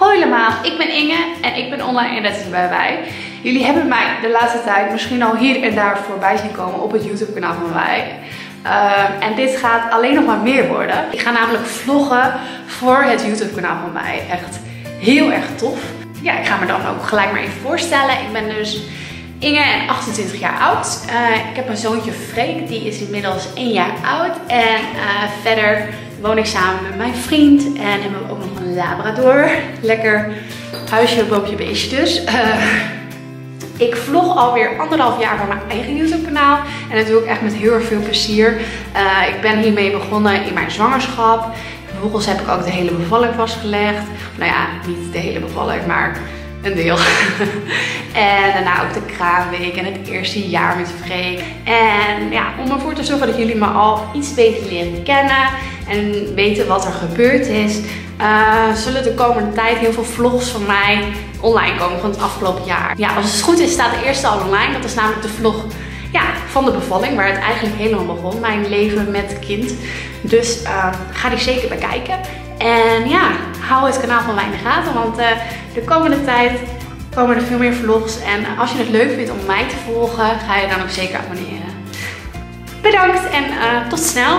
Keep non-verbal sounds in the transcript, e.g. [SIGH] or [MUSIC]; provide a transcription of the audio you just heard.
Hoi allemaal, ik ben Inge en ik ben online is bij wij. Jullie hebben mij de laatste tijd misschien al hier en daar voorbij zien komen op het YouTube kanaal van wij. Uh, en dit gaat alleen nog maar meer worden. Ik ga namelijk vloggen voor het YouTube kanaal van mij. Echt heel erg tof. Ja, ik ga me dan ook gelijk maar even voorstellen. Ik ben dus Inge en 28 jaar oud. Uh, ik heb een zoontje Freek, die is inmiddels 1 jaar oud. En uh, verder woon ik samen met mijn vriend en hebben we ook nog een labrador. Lekker huisje, boompje, beestje dus. Uh, ik vlog alweer anderhalf jaar van mijn eigen YouTube kanaal. En dat doe ik echt met heel erg veel plezier. Uh, ik ben hiermee begonnen in mijn zwangerschap. Vervolgens heb ik ook de hele bevalling vastgelegd. Nou ja, niet de hele bevalling, maar een deel. [LAUGHS] en daarna ook de kraamweek en het eerste jaar met Freek. En ja, om ervoor te zorgen dat jullie me al iets beter leren kennen en weten wat er gebeurd is, uh, zullen de komende tijd heel veel vlogs van mij online komen van het afgelopen jaar. Ja, als het goed is staat de eerste al online. Dat is namelijk de vlog ja, van de bevalling, waar het eigenlijk helemaal begon. Mijn leven met kind. Dus uh, ga die zeker bekijken. En ja, hou het kanaal van mij in de gaten, want uh, de komende tijd komen er veel meer vlogs. En als je het leuk vindt om mij te volgen, ga je dan ook zeker abonneren. Bedankt en tot snel!